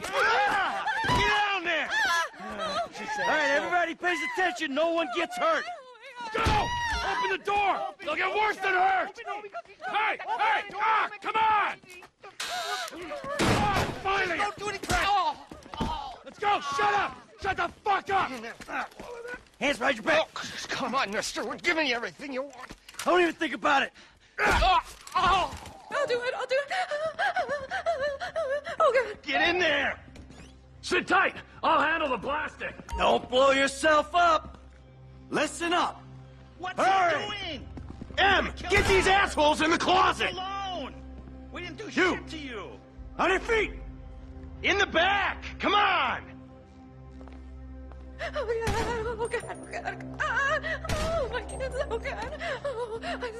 Get down there! All right, everybody pays attention. No one gets hurt. Go! Open the door! They'll get worse than hurt! Hey! Hey! Ah! Come on! Finally! Don't do any crap! Let's go! Shut up! Shut the fuck up! Hands behind your back! Oh, come on, mister. We're giving you everything you want. I don't even think about it. Uh, oh. I'll do it. I'll do it. Oh Get in there. Sit tight! I'll handle the blasting! Don't blow yourself up. Listen up. What's Hurry! he doing? M, get these assholes in the closet. Alone. We didn't do You. shit to you. On your feet. In the back. Come on. Oh God. Oh God. Oh God. Ah. Oh my kids. Oh God. Oh, I.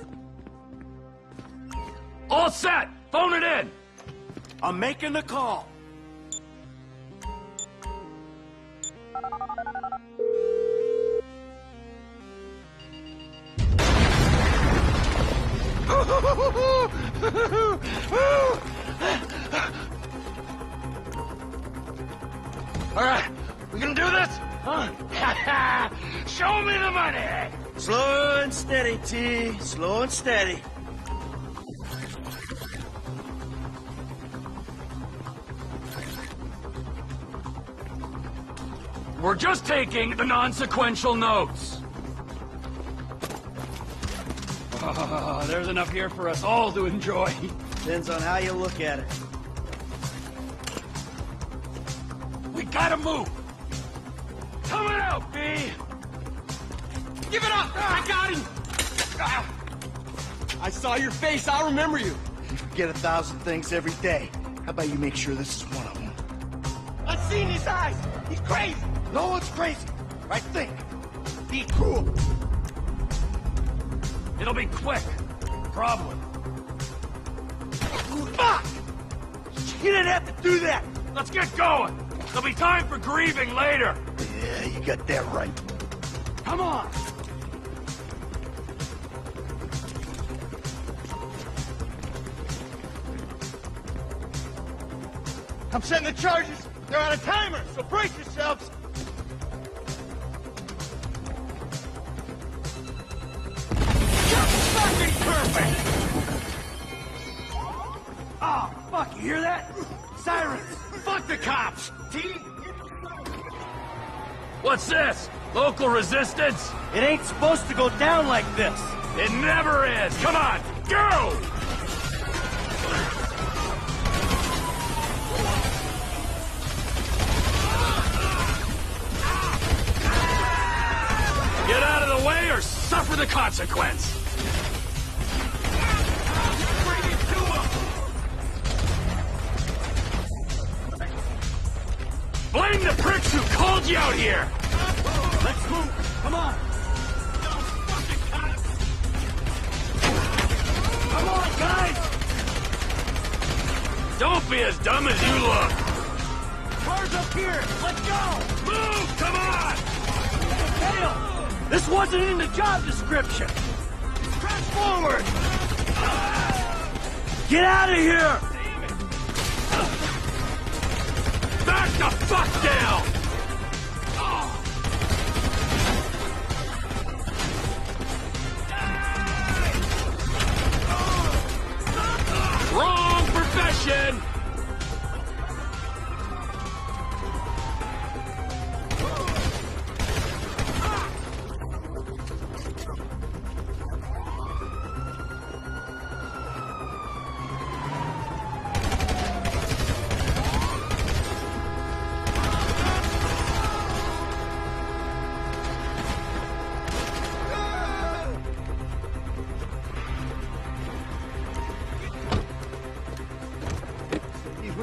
All set! Phone it in! I'm making the call. All right, we gonna do this? Huh? Show me the money. Slow and steady, T. Slow and steady. We're just taking the non-sequential notes. Ah, there's enough here for us all to enjoy. Depends on how you look at it. We gotta move! Coming out, B! Give it up! I got him! Ah. I saw your face. I'll remember you. You forget a thousand things every day. How about you make sure this is one of them? I've seen his eyes. He's crazy. No one's crazy. Right think. Be cool. It'll be quick. Probably. Fuck! You didn't have to do that. Let's get going! There'll be time for grieving later! Yeah, you got that right. Come on. I'm setting the charges. They're on a timer, so brace yourselves. Perfect. Oh, fuck! You hear that? Sirens. Fuck the cops! T. What's this? Local resistance? It ain't supposed to go down like this. It never is! Come on, go! Get out of the way or suffer the consequence! Who called you out here! Let's move. Come on. Come on, guys. Don't be as dumb as you look! Cars up here. Let's go. Move! Come on! Dale, this wasn't in the job description. Press forward. Get out of here. Back the fuck down! Wrong profession!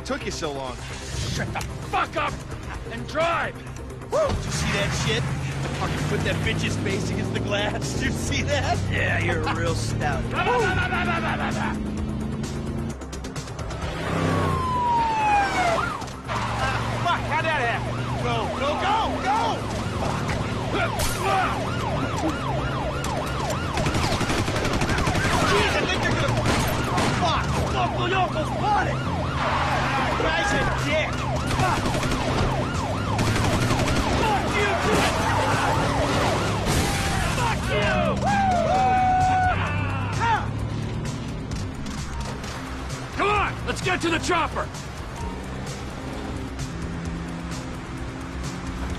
What took you so long? Shut the fuck up and drive! Did you see that shit? Fucking put that bitch's face against the glass. Did you see that? Yeah, you're a real stout. Ah, fuck, how'd that happen? Go, go, go, go! Jeez, I think they're gonna... Oh, fuck! Loco Yoco spotted. Guy's chopper!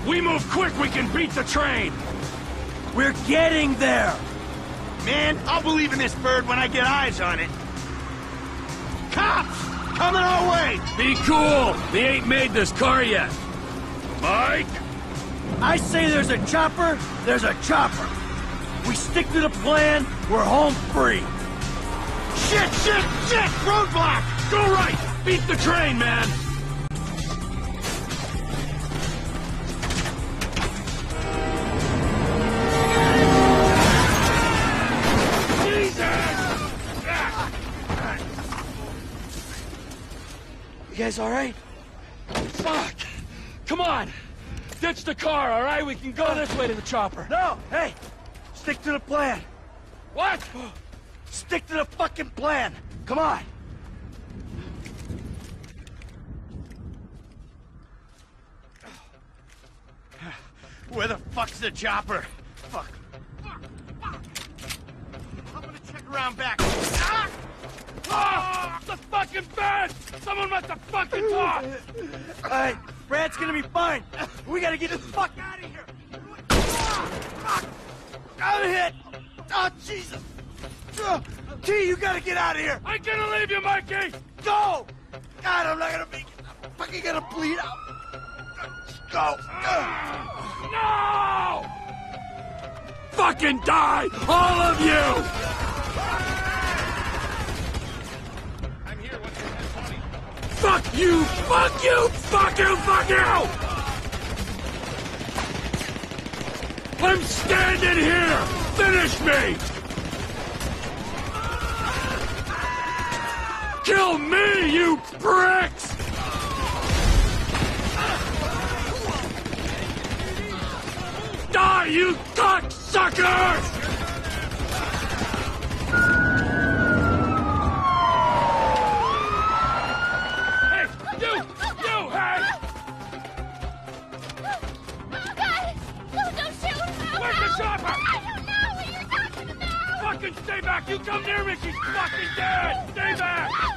We move quick, we can beat the train! We're getting there! Man, I'll believe in this bird when I get eyes on it. Cops! Coming our way! Be cool! They ain't made this car yet! Mike! I say there's a chopper, there's a chopper. We stick to the plan, we're home free. Shit, shit, shit! Roadblock! Go right! Beat the train, man! You guys all right? Fuck! Come on! Ditch the car, all right? We can go this way to the chopper. No, hey! Stick to the plan. What? Stick to the fucking plan. Come on. Where the fuck's the chopper? Fuck. Fuck. Fuck. I'm gonna check around back. Ah! Ah! The fucking bed! Someone must have fucking talk! All right, Brad's gonna be fine. We gotta get the fuck out of here. Ah, fuck. I'm hit. Oh, Jesus. Uh, T, you gotta get out of here. I'm gonna leave you, Mikey! Go. God, I'm not gonna make it. I'm fucking gonna bleed out. Go. Uh. No! Fucking die! All of you! I'm here. What's your? Fuck you! Fuck you! Fuck you! Fuck you! I'm standing here! Finish me! Kill me, you pricks! Talking about! Fucking stay back! You come near me, she's fucking dead! Stay back!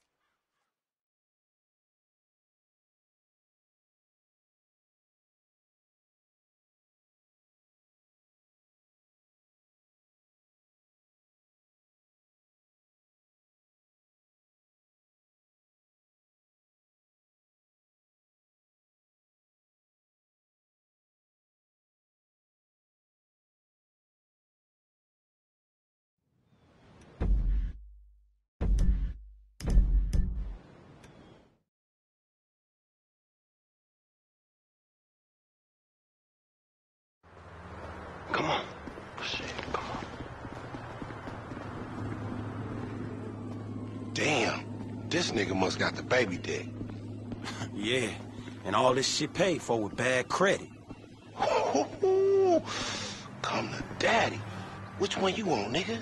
This nigga must got the baby dick. Yeah, and all this shit paid for with bad credit. Come to daddy. Which one you want, nigga?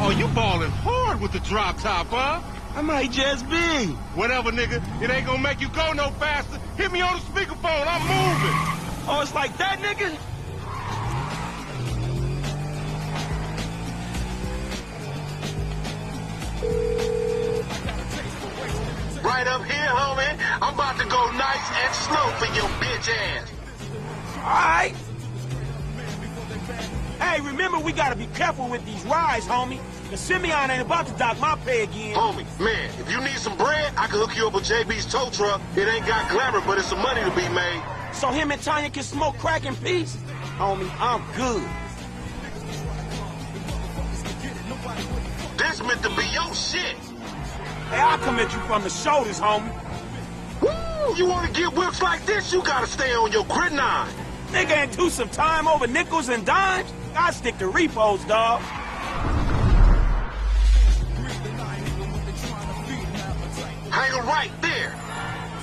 Oh, you balling hard with the drop top, huh? I might just be. Whatever, nigga. It ain't gonna make you go no faster. Hit me on the speakerphone. I'm moving. Oh, it's like that, nigga? Right up here, homie. I'm about to go nice and slow for your bitch ass. All right. Hey, remember we gotta be careful with these rides, homie. The Simeon ain't about to dock my pay again. Homie, man, if you need some bread, I can hook you up with JB's tow truck. It ain't got glamour, but it's some money to be made. So him and Tonya can smoke crack in peace? Homie, I'm good. This meant to be your shit. Hey, I'll come at you from the shoulders, homie. Woo! You wanna get whips like this, you gotta stay on your grit nine. Nigga ain't do some time over nickels and dimes? I stick to repos, dog. Hang right there.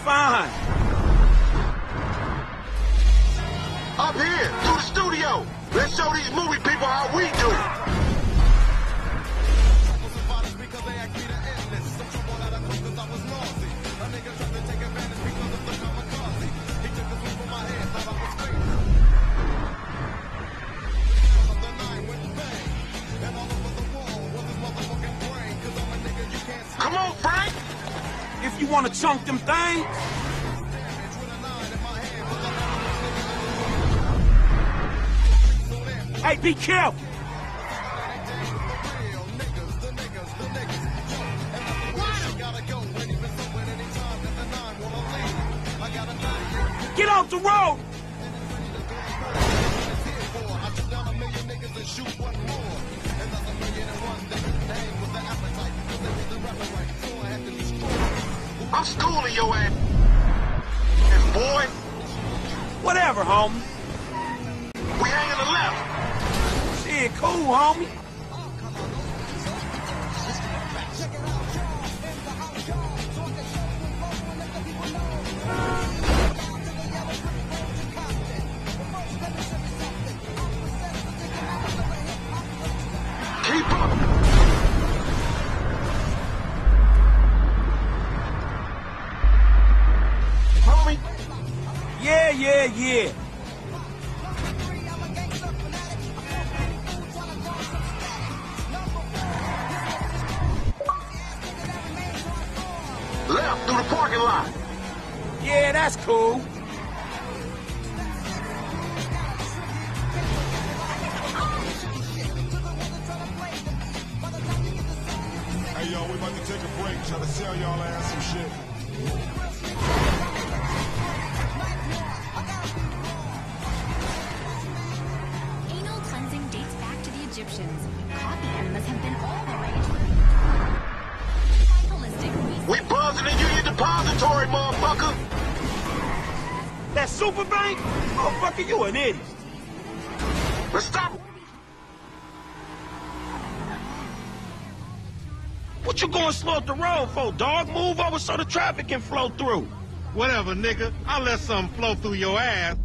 Fine. Up here, to the studio. Let's show these movie people how we do it. You wanna chunk them things. Hey, be careful. Get off the road! Your ass. Boy, Whatever, homie. we hanging the left. Shit, cool, homie. Yeah, yeah, yeah. left through the parking lot. Yeah, that's cool. Hey, yo, we about to take a break. Try to sell y'all ass some shit. That super bank? Motherfucker, you an idiot. Let's stop. What you going slow up the road for, dog? Move over so the traffic can flow through. Whatever, nigga. I'll let something flow through your ass.